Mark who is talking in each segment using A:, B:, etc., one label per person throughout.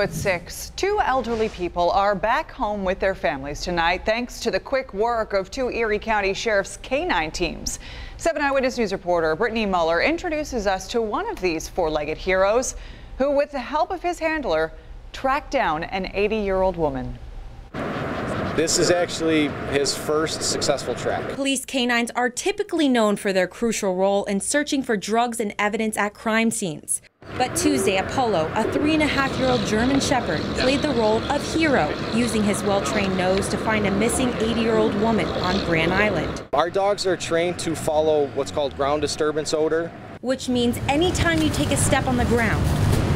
A: At 6, two elderly people are back home with their families tonight thanks to the quick work of two Erie County Sheriff's K-9 teams. 7 Eyewitness News reporter Brittany Muller introduces us to one of these four-legged heroes who, with the help of his handler, tracked down an 80-year-old woman.
B: This is actually his first successful track.
C: Police canines are typically known for their crucial role in searching for drugs and evidence at crime scenes. But Tuesday, Apollo, a three and a half year old German Shepherd, played the role of hero, using his well trained nose to find a missing 80 year old woman on Grand Island.
B: Our dogs are trained to follow what's called ground disturbance odor,
C: which means anytime you take a step on the ground,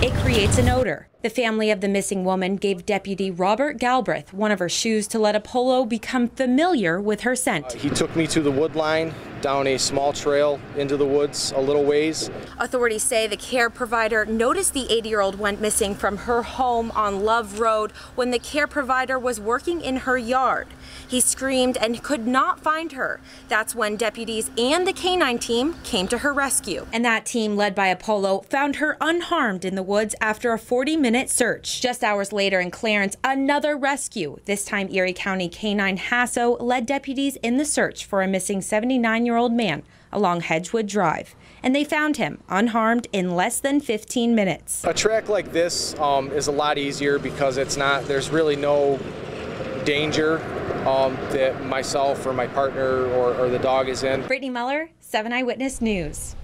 C: it creates an odor. The family of the missing woman gave Deputy Robert Galbraith one of her shoes to let Apollo become familiar with her scent.
B: Uh, he took me to the wood line down a small trail into the woods a little ways.
C: Authorities say the care provider noticed the 80 year old went missing from her home on Love Road when the care provider was working in her yard. He screamed and could not find her. That's when deputies and the canine team came to her rescue. And that team, led by Apollo, found her unharmed in the woods after a 40 minute search. Just hours later in Clarence, another rescue. This time, Erie County Canine Hasso led deputies in the search for a missing 79 year old man along Hedgewood Drive. And they found him unharmed in less than 15 minutes.
B: A track like this um, is a lot easier because it's not, there's really no danger um, that myself or my partner or, or the dog is in.
C: Brittany Muller, 7 Eyewitness News.